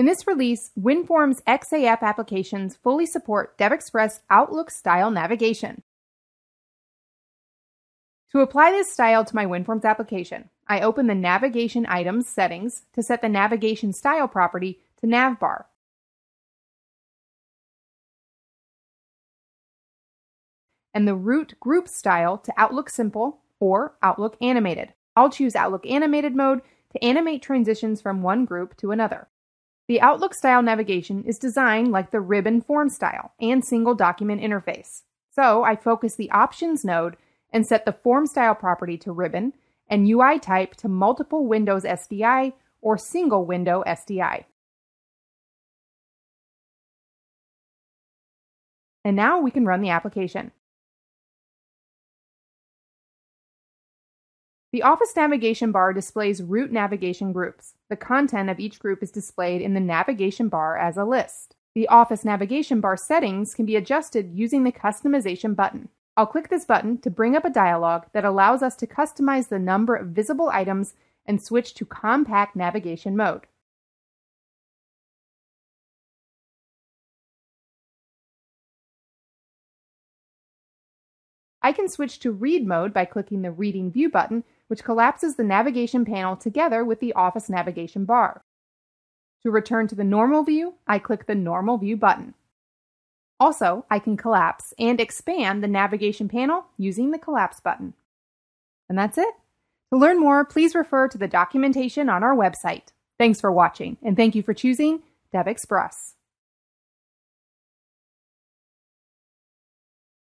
In this release, WinForms XAF applications fully support DevExpress Outlook style navigation. To apply this style to my WinForms application, I open the Navigation Items settings to set the Navigation Style property to Navbar. And the Root Group style to Outlook Simple or Outlook Animated. I'll choose Outlook Animated mode to animate transitions from one group to another. The Outlook style navigation is designed like the ribbon form style and single document interface. So I focus the Options node and set the form style property to ribbon and UI type to multiple windows SDI or single window SDI. And now we can run the application. The Office navigation bar displays root navigation groups. The content of each group is displayed in the navigation bar as a list. The Office navigation bar settings can be adjusted using the customization button. I'll click this button to bring up a dialog that allows us to customize the number of visible items and switch to compact navigation mode. I can switch to read mode by clicking the Reading View button which collapses the navigation panel together with the Office navigation bar. To return to the normal view, I click the Normal View button. Also, I can collapse and expand the navigation panel using the Collapse button. And that's it. To learn more, please refer to the documentation on our website. Thanks for watching, and thank you for choosing DevExpress.